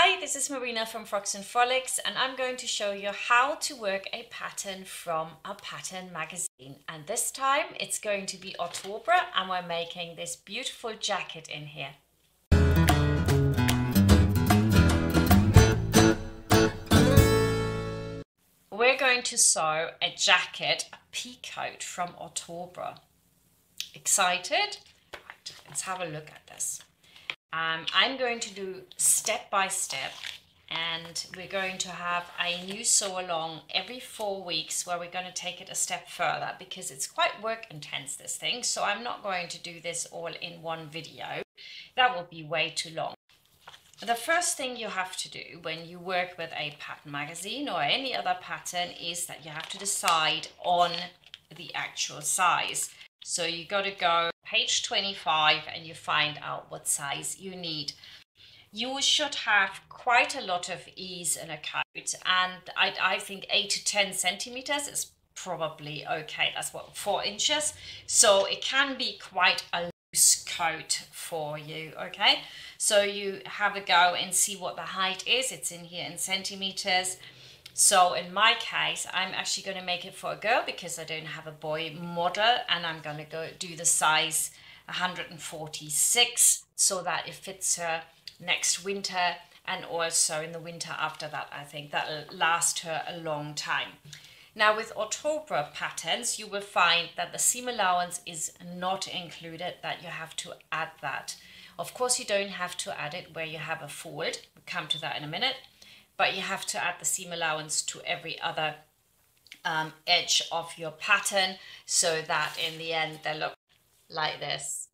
Hi, this is Marina from Frocks and Frolics and I'm going to show you how to work a pattern from a pattern magazine. And this time it's going to be Ottobre and we're making this beautiful jacket in here. We're going to sew a jacket, a pea coat from Ottobre. Excited? Right, let's have a look at this. Um, I'm going to do step by step and we're going to have a new sew along every four weeks where we're going to take it a step further because it's quite work intense this thing. So I'm not going to do this all in one video. That will be way too long. The first thing you have to do when you work with a pattern magazine or any other pattern is that you have to decide on the actual size. So you got to go page 25 and you find out what size you need. You should have quite a lot of ease in a coat and I, I think 8 to 10 centimeters is probably okay. That's what, 4 inches. So it can be quite a loose coat for you, okay? So you have a go and see what the height is. It's in here in centimeters. So in my case, I'm actually going to make it for a girl because I don't have a boy model and I'm going to go do the size 146 so that it fits her next winter and also in the winter after that. I think that'll last her a long time. Now with Ottobre patterns, you will find that the seam allowance is not included, that you have to add that. Of course, you don't have to add it where you have a fold. We'll come to that in a minute but you have to add the seam allowance to every other um, edge of your pattern so that in the end they look like this.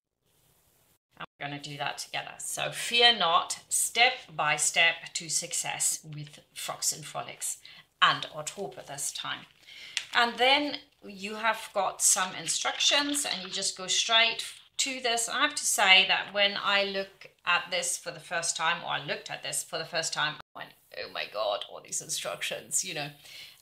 And we're going to do that together. So fear not, step by step to success with Frocks and Frolics and Ottobre this time. And then you have got some instructions and you just go straight to this. I have to say that when I look at this for the first time, or I looked at this for the first time, I went, oh my God, all these instructions, you know,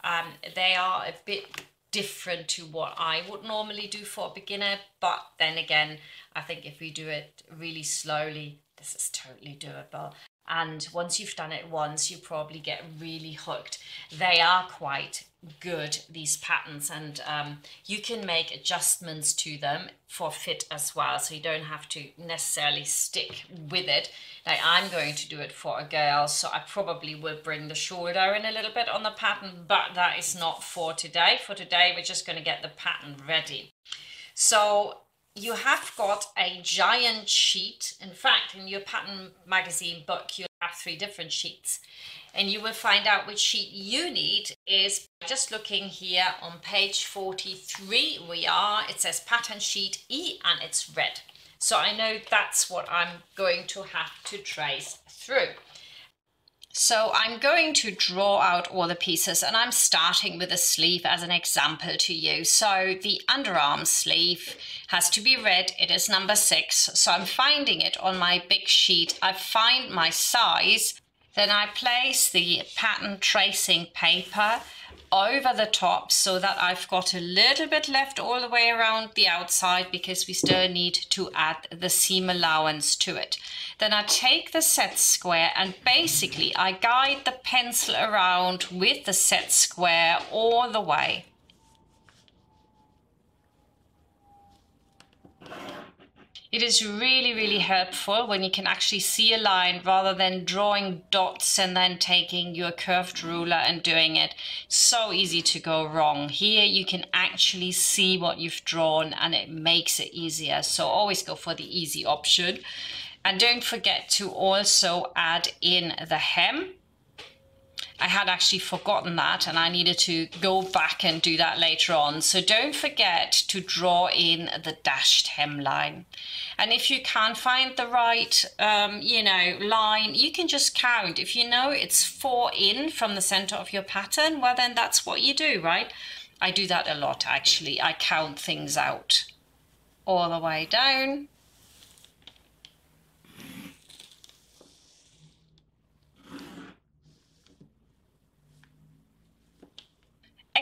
um, they are a bit different to what I would normally do for a beginner. But then again, I think if we do it really slowly, this is totally doable and once you've done it once you probably get really hooked. They are quite good these patterns and um, you can make adjustments to them for fit as well. So you don't have to necessarily stick with it. Like I'm going to do it for a girl so I probably will bring the shoulder in a little bit on the pattern but that is not for today. For today we're just going to get the pattern ready. So you have got a giant sheet. In fact, in your pattern magazine book, you have three different sheets. And you will find out which sheet you need is just looking here on page 43 we are. It says pattern sheet E and it's red. So I know that's what I'm going to have to trace through. So I'm going to draw out all the pieces and I'm starting with the sleeve as an example to you. So the underarm sleeve has to be red. It is number six. So I'm finding it on my big sheet. I find my size. Then I place the pattern tracing paper over the top so that I've got a little bit left all the way around the outside because we still need to add the seam allowance to it. Then I take the set square and basically I guide the pencil around with the set square all the way. It is really, really helpful when you can actually see a line rather than drawing dots and then taking your curved ruler and doing it. So easy to go wrong. Here you can actually see what you've drawn and it makes it easier. So always go for the easy option. And don't forget to also add in the hem I had actually forgotten that and I needed to go back and do that later on. So don't forget to draw in the dashed hemline. And if you can't find the right, um, you know, line, you can just count. If you know it's four in from the center of your pattern, well, then that's what you do, right? I do that a lot, actually. I count things out all the way down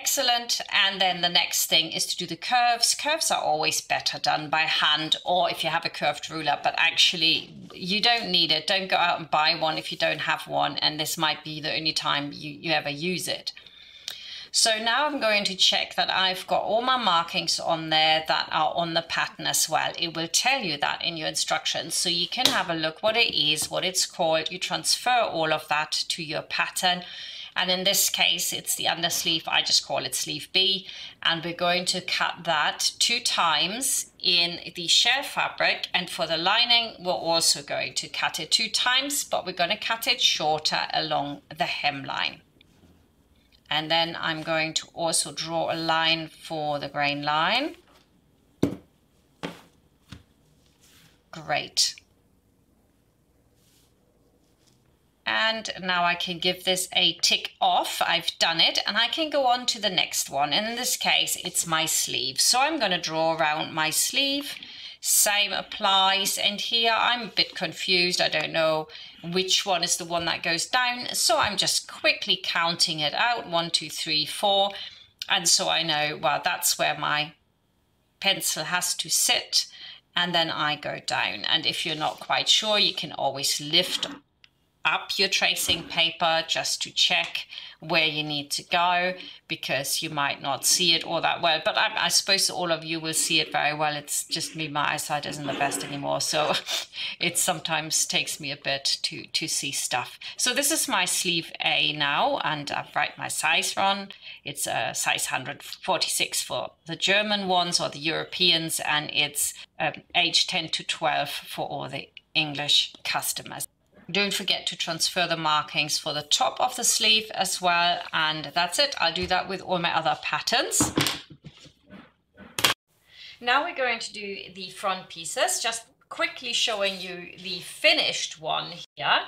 Excellent. And then the next thing is to do the curves. Curves are always better done by hand or if you have a curved ruler, but actually you don't need it. Don't go out and buy one if you don't have one, and this might be the only time you, you ever use it. So now I'm going to check that I've got all my markings on there that are on the pattern as well. It will tell you that in your instructions. So you can have a look what it is, what it's called. You transfer all of that to your pattern. And in this case, it's the undersleeve. I just call it sleeve B. And we're going to cut that two times in the shell fabric. And for the lining, we're also going to cut it two times, but we're going to cut it shorter along the hemline. And then I'm going to also draw a line for the grain line. Great. And now I can give this a tick off. I've done it and I can go on to the next one. And in this case, it's my sleeve. So I'm going to draw around my sleeve same applies. And here I'm a bit confused. I don't know which one is the one that goes down. So I'm just quickly counting it out. One, two, three, four. And so I know, well, that's where my pencil has to sit. And then I go down. And if you're not quite sure, you can always lift up your tracing paper just to check where you need to go because you might not see it all that well. But I, I, suppose all of you will see it very well. It's just me, my eyesight isn't the best anymore. So it sometimes takes me a bit to, to see stuff. So this is my sleeve A now, and I've write my size on. It's a size 146 for the German ones or the Europeans, and it's um, age 10 to 12 for all the English customers. Don't forget to transfer the markings for the top of the sleeve as well. And that's it. I'll do that with all my other patterns. Now we're going to do the front pieces, just quickly showing you the finished one here.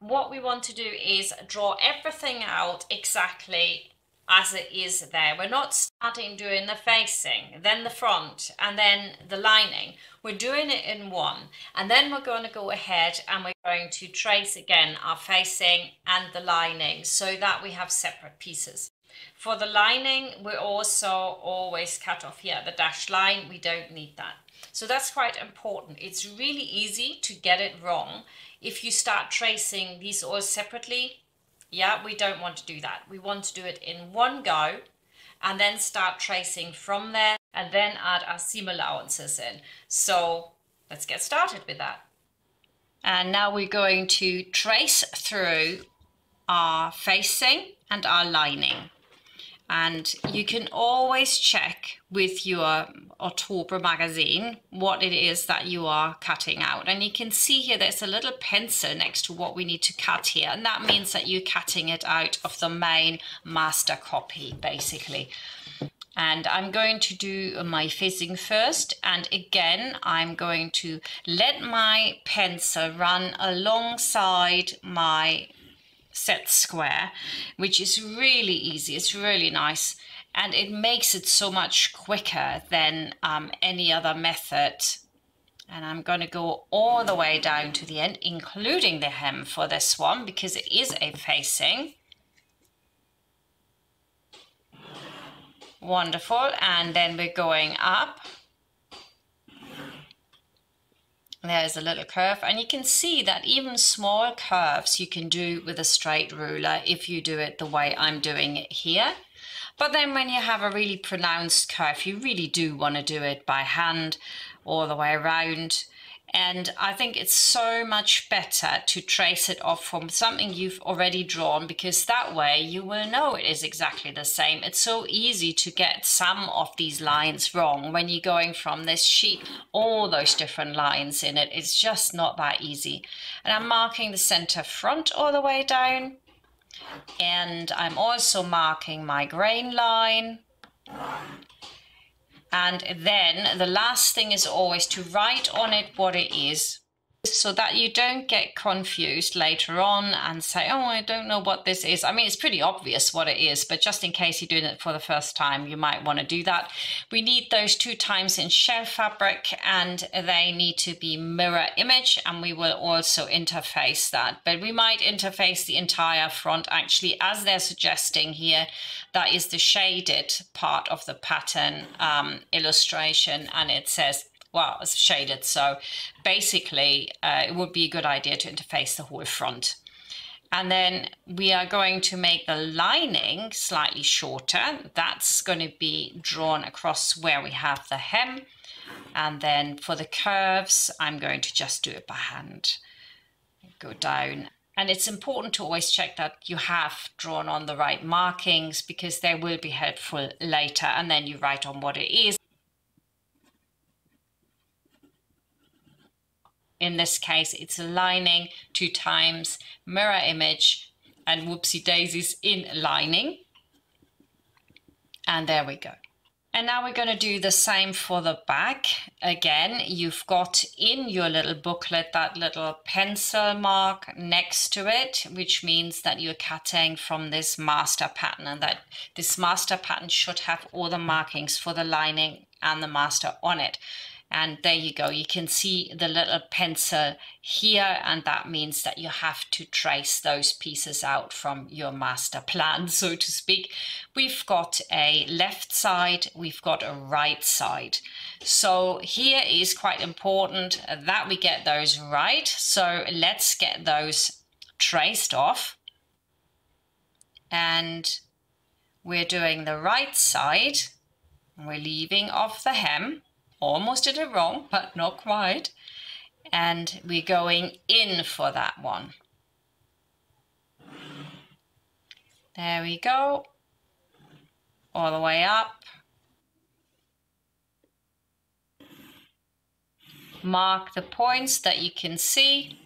What we want to do is draw everything out exactly as it is there. We're not starting doing the facing, then the front, and then the lining. We're doing it in one. And then we're going to go ahead and we're going to trace again our facing and the lining so that we have separate pieces. For the lining, we also always cut off here the dashed line. We don't need that. So that's quite important. It's really easy to get it wrong. If you start tracing these all separately, yeah, we don't want to do that. We want to do it in one go and then start tracing from there and then add our seam allowances in. So let's get started with that. And now we're going to trace through our facing and our lining. And you can always check with your Ottobre magazine what it is that you are cutting out. And you can see here there's a little pencil next to what we need to cut here. And that means that you're cutting it out of the main master copy, basically. And I'm going to do my facing first. And again, I'm going to let my pencil run alongside my set square, which is really easy. It's really nice. And it makes it so much quicker than um, any other method. And I'm going to go all the way down to the end, including the hem for this one, because it is a facing. Wonderful. And then we're going up there's a little curve and you can see that even small curves you can do with a straight ruler if you do it the way I'm doing it here. But then when you have a really pronounced curve, you really do want to do it by hand all the way around. And I think it's so much better to trace it off from something you've already drawn because that way you will know it is exactly the same. It's so easy to get some of these lines wrong when you're going from this sheet, all those different lines in it. It's just not that easy. And I'm marking the center front all the way down. And I'm also marking my grain line. And then the last thing is always to write on it what it is so that you don't get confused later on and say, oh, I don't know what this is. I mean, it's pretty obvious what it is, but just in case you're doing it for the first time, you might want to do that. We need those two times in shell fabric and they need to be mirror image and we will also interface that. But we might interface the entire front actually as they're suggesting here. That is the shaded part of the pattern um, illustration and it says well, it's shaded. So basically, uh, it would be a good idea to interface the whole front. And then we are going to make the lining slightly shorter. That's going to be drawn across where we have the hem. And then for the curves, I'm going to just do it by hand. Go down. And it's important to always check that you have drawn on the right markings because they will be helpful later. And then you write on what it is. In this case it's lining two times mirror image and whoopsie daisies in lining. And there we go. And now we're going to do the same for the back. Again you've got in your little booklet that little pencil mark next to it which means that you're cutting from this master pattern and that this master pattern should have all the markings for the lining and the master on it and there you go. You can see the little pencil here and that means that you have to trace those pieces out from your master plan so to speak. We've got a left side we've got a right side. So here is quite important that we get those right. So let's get those traced off. And we're doing the right side. We're leaving off the hem almost did it wrong, but not quite. And we're going in for that one. There we go. All the way up. Mark the points that you can see.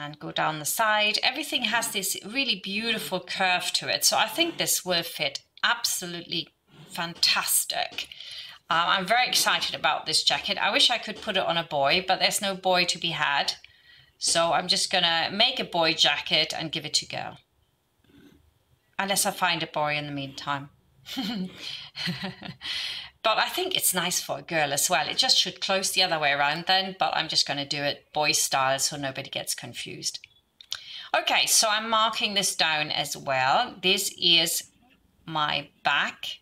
And go down the side. Everything has this really beautiful curve to it. So I think this will fit absolutely fantastic. Um, I'm very excited about this jacket. I wish I could put it on a boy, but there's no boy to be had. So I'm just gonna make a boy jacket and give it to girl. Unless I find a boy in the meantime. But I think it's nice for a girl as well. It just should close the other way around then, but I'm just going to do it boy style so nobody gets confused. Okay, so I'm marking this down as well. This is my back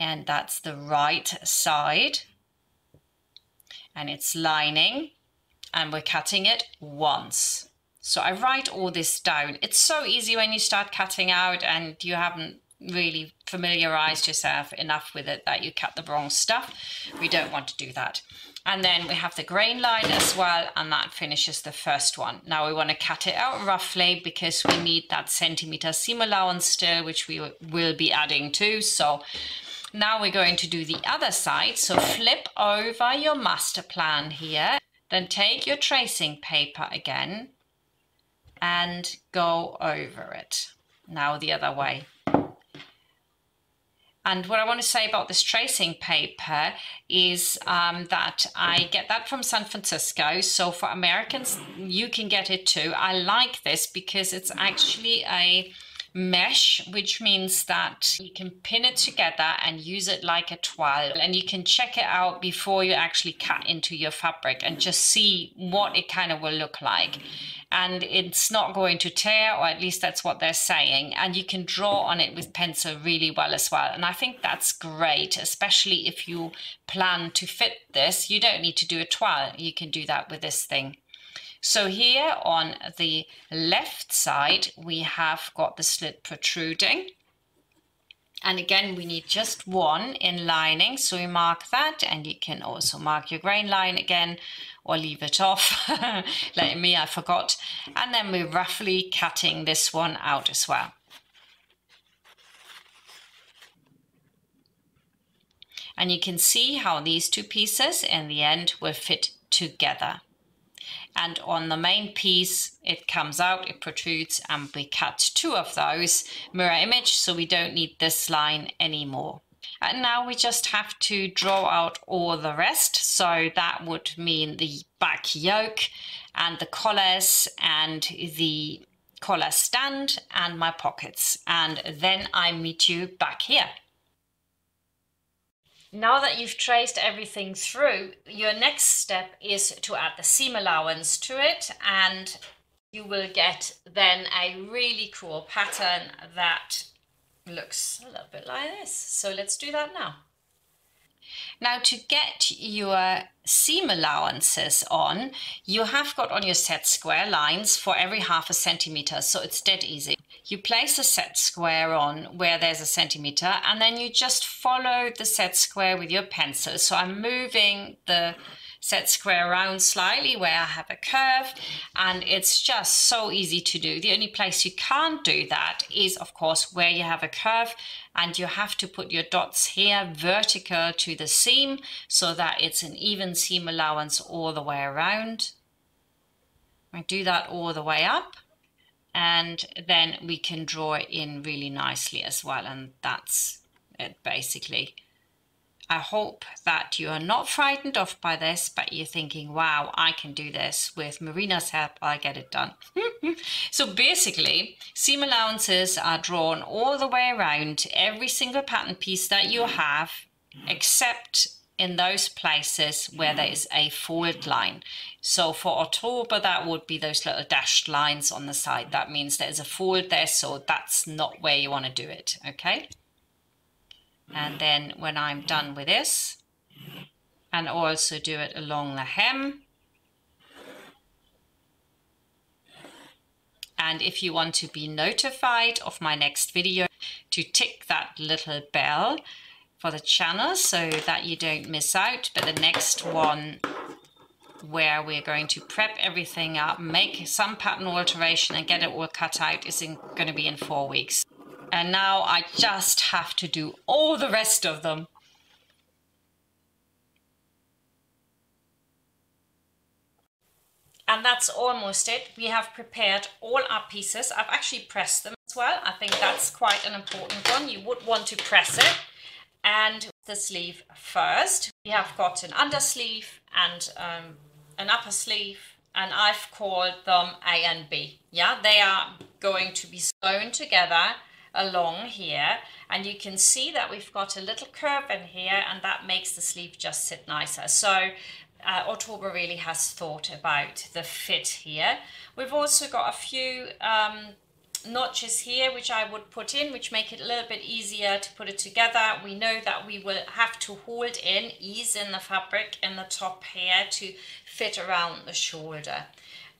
and that's the right side and it's lining and we're cutting it once. So I write all this down. It's so easy when you start cutting out and you haven't really familiarized yourself enough with it that you cut the wrong stuff. We don't want to do that. And then we have the grain line as well, and that finishes the first one. Now we want to cut it out roughly because we need that centimeter seam allowance still, which we will be adding to. So now we're going to do the other side. So flip over your master plan here, then take your tracing paper again and go over it. Now the other way. And what I want to say about this tracing paper is um, that I get that from San Francisco. So for Americans, you can get it too. I like this because it's actually a mesh, which means that you can pin it together and use it like a toile. And you can check it out before you actually cut into your fabric and just see what it kind of will look like. And it's not going to tear, or at least that's what they're saying. And you can draw on it with pencil really well as well. And I think that's great, especially if you plan to fit this. You don't need to do a toile. You can do that with this thing. So here on the left side, we have got the slit protruding. And again, we need just one in lining. So we mark that and you can also mark your grain line again or leave it off. like me, I forgot. And then we're roughly cutting this one out as well. And you can see how these two pieces in the end will fit together and on the main piece it comes out, it protrudes and we cut two of those mirror image so we don't need this line anymore. And now we just have to draw out all the rest. So that would mean the back yoke and the collars and the collar stand and my pockets. And then I meet you back here. Now that you've traced everything through, your next step is to add the seam allowance to it and you will get then a really cool pattern that looks a little bit like this. So let's do that now. Now to get your seam allowances on, you have got on your set square lines for every half a centimeter, so it's dead easy. You place a set square on where there's a centimeter and then you just follow the set square with your pencil. So I'm moving the set square around slightly where I have a curve and it's just so easy to do. The only place you can't do that is of course where you have a curve and you have to put your dots here vertical to the seam so that it's an even seam allowance all the way around. I do that all the way up and then we can draw it in really nicely as well and that's it basically. I hope that you are not frightened off by this, but you're thinking, wow, I can do this. With Marina's help, I'll get it done. so basically, seam allowances are drawn all the way around every single pattern piece that you have, except in those places where there is a fold line. So for Ottobre, that would be those little dashed lines on the side. That means there's a fold there, so that's not where you want to do it, okay? And then when I'm done with this, and also do it along the hem. And if you want to be notified of my next video, to tick that little bell for the channel so that you don't miss out. But the next one where we're going to prep everything up, make some pattern alteration and get it all cut out is in, going to be in four weeks and now I just have to do all the rest of them. And that's almost it. We have prepared all our pieces. I've actually pressed them as well. I think that's quite an important one. You would want to press it. And the sleeve first. We have got an undersleeve and um, an upper sleeve and I've called them A and B. Yeah, they are going to be sewn together along here and you can see that we've got a little curve in here and that makes the sleeve just sit nicer. So uh, really has thought about the fit here. We've also got a few um, notches here which I would put in which make it a little bit easier to put it together. We know that we will have to hold in, ease in the fabric in the top here to fit around the shoulder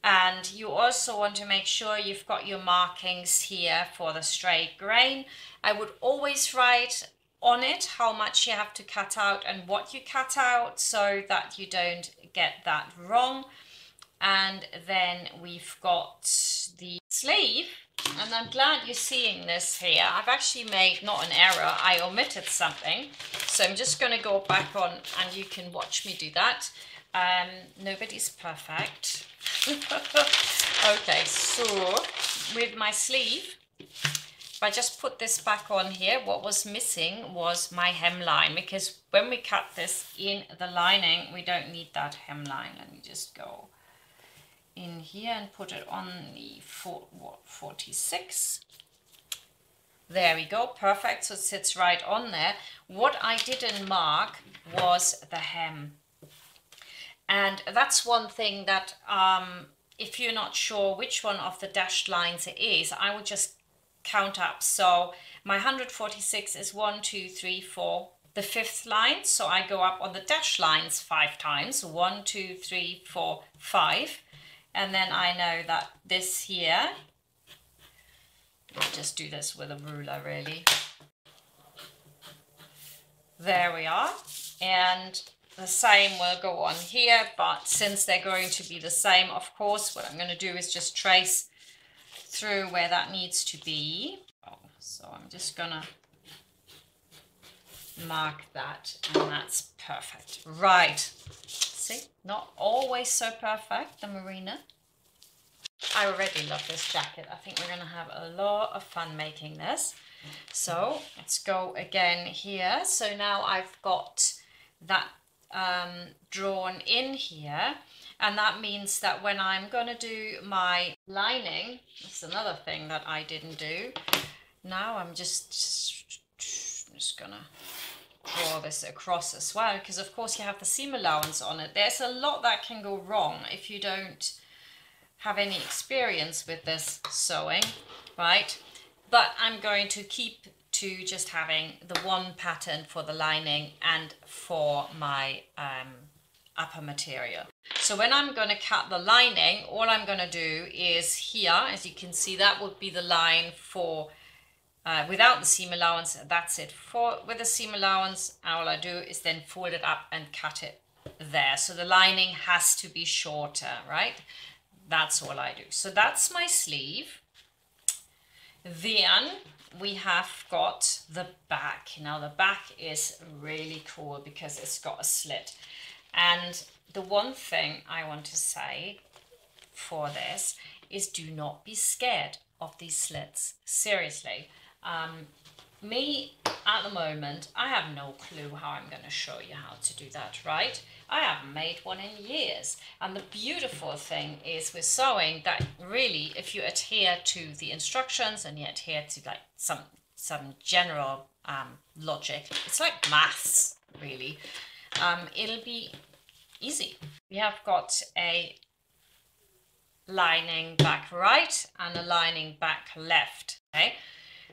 and you also want to make sure you've got your markings here for the straight grain. I would always write on it how much you have to cut out and what you cut out so that you don't get that wrong. And then we've got the sleeve and I'm glad you're seeing this here. I've actually made not an error, I omitted something. So I'm just going to go back on and you can watch me do that. Um, nobody's perfect. okay, so with my sleeve, if I just put this back on here, what was missing was my hemline because when we cut this in the lining, we don't need that hemline. Let me just go in here and put it on the four, what, 46. There we go, perfect, so it sits right on there. What I didn't mark was the hem. And that's one thing that um, if you're not sure which one of the dashed lines it is, I would just count up. So my 146 is one, two, three, four, the fifth line. So I go up on the dashed lines five times. One, two, three, four, five. And then I know that this here, I'll just do this with a ruler really. There we are. And the same will go on here, but since they're going to be the same, of course, what I'm going to do is just trace through where that needs to be. Oh, so I'm just going to mark that, and that's perfect. Right. See, not always so perfect, the Marina. I already love this jacket. I think we're going to have a lot of fun making this. So let's go again here. So now I've got that um, drawn in here and that means that when I'm going to do my lining, that's another thing that I didn't do. Now I'm just, just going to draw this across as well because of course you have the seam allowance on it. There's a lot that can go wrong if you don't have any experience with this sewing, right? But I'm going to keep to just having the one pattern for the lining and for my um, upper material. So when I'm going to cut the lining, all I'm going to do is here, as you can see, that would be the line for uh, without the seam allowance. That's it. For With the seam allowance, all I do is then fold it up and cut it there. So the lining has to be shorter, right? That's all I do. So that's my sleeve. Then we have got the back. Now the back is really cool because it's got a slit. And the one thing I want to say for this is do not be scared of these slits. Seriously. Um, me, at the moment, I have no clue how I'm going to show you how to do that, right? I haven't made one in years. And the beautiful thing is with sewing that really, if you adhere to the instructions and you adhere to like some, some general um, logic, it's like maths, really. Um, it'll be easy. We have got a lining back right and a lining back left, okay?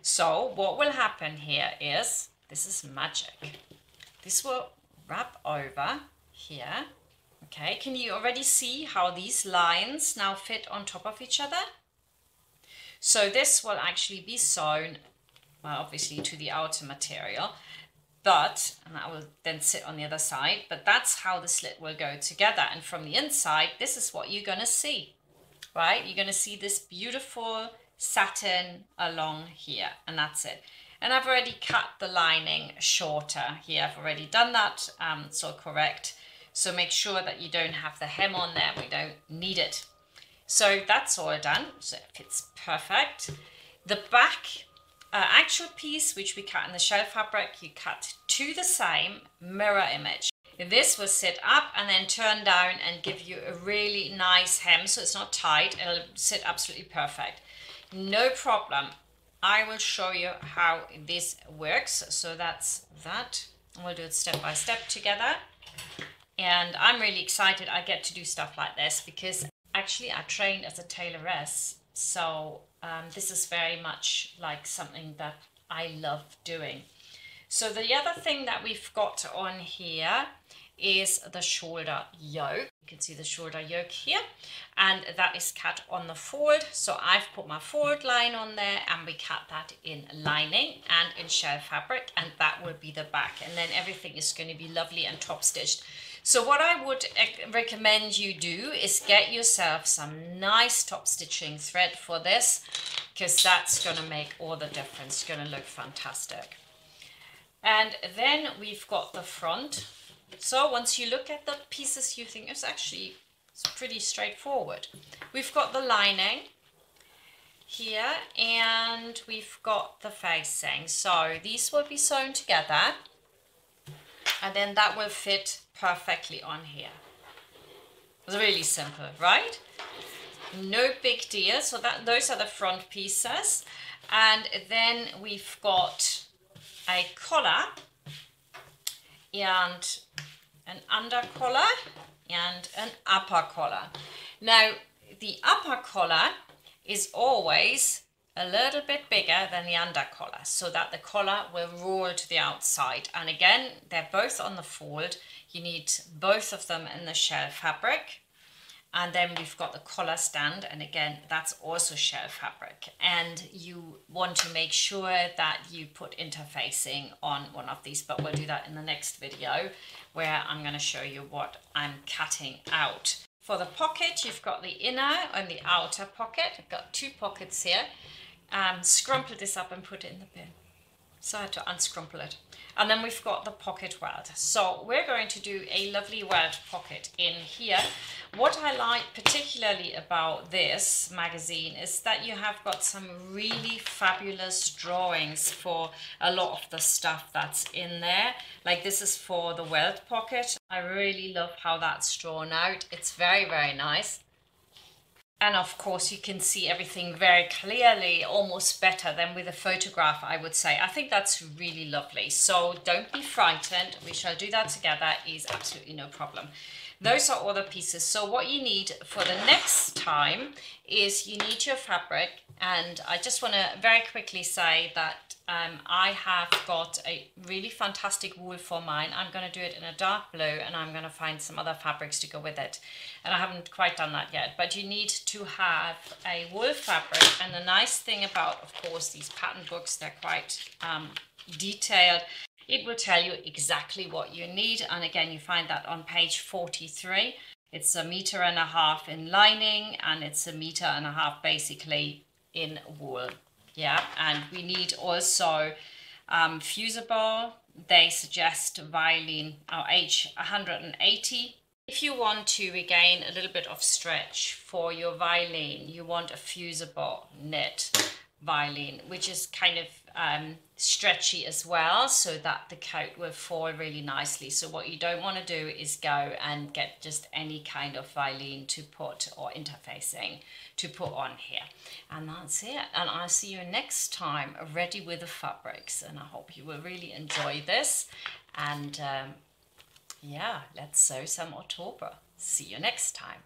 So what will happen here is, this is magic. This will wrap over here. Okay, can you already see how these lines now fit on top of each other? So this will actually be sewn, well, obviously to the outer material, but, and that will then sit on the other side, but that's how the slit will go together. And from the inside, this is what you're to see, right? You're to see this beautiful satin along here and that's it. And I've already cut the lining shorter here. I've already done that, um, so correct. So make sure that you don't have the hem on there. We don't need it. So that's all done. So it fits perfect. The back uh, actual piece, which we cut in the shell fabric, you cut to the same mirror image. This will sit up and then turn down and give you a really nice hem. So it's not tight. It'll sit absolutely perfect no problem. I will show you how this works. So that's that. We'll do it step by step together. And I'm really excited I get to do stuff like this because actually I trained as a tailoress so um, this is very much like something that I love doing. So the other thing that we've got on here is the shoulder yoke. You can see the shoulder yoke here and that is cut on the fold. So I've put my fold line on there and we cut that in lining and in shell fabric and that will be the back and then everything is going to be lovely and top stitched. So what I would eh, recommend you do is get yourself some nice top stitching thread for this because that's going to make all the difference. It's going to look fantastic. And then we've got the front. So once you look at the pieces, you think it's actually it's pretty straightforward. We've got the lining here and we've got the facing. So these will be sewn together and then that will fit perfectly on here. It's really simple, right? No big deal. So that those are the front pieces. And then we've got a collar and an under collar and an upper collar. Now, the upper collar is always a little bit bigger than the under collar so that the collar will roll to the outside. And again, they're both on the fold. You need both of them in the shell fabric. And then we've got the collar stand, and again, that's also shell fabric. And you want to make sure that you put interfacing on one of these, but we'll do that in the next video where I'm going to show you what I'm cutting out. For the pocket, you've got the inner and the outer pocket. I've got two pockets here. Um, scrumple this up and put it in the bin. So I had to unscrumple it. And then we've got the pocket welt. So we're going to do a lovely welt pocket in here. What I like particularly about this magazine is that you have got some really fabulous drawings for a lot of the stuff that's in there. Like this is for the welt pocket. I really love how that's drawn out. It's very, very nice. And of course, you can see everything very clearly, almost better than with a photograph, I would say. I think that's really lovely. So don't be frightened. We shall do that together is absolutely no problem. Those are all the pieces. So what you need for the next time is you need your fabric and I just want to very quickly say that um, I have got a really fantastic wool for mine. I'm going to do it in a dark blue and I'm going to find some other fabrics to go with it. And I haven't quite done that yet, but you need to have a wool fabric. And the nice thing about, of course, these pattern books, they're quite um, detailed. It will tell you exactly what you need. And again, you find that on page 43. It's a meter and a half in lining and it's a meter and a half basically in wool. Yeah, and we need also um, fusible. They suggest Vilene or H180. If you want to regain a little bit of stretch for your Vilene, you want a fusible knit Vilene, which is kind of um, stretchy as well so that the coat will fall really nicely. So what you don't want to do is go and get just any kind of Vilene to put or interfacing to put on here. And that's it. And I'll see you next time ready with the fabrics. And I hope you will really enjoy this. And um, yeah, let's sew some Ottobre. See you next time.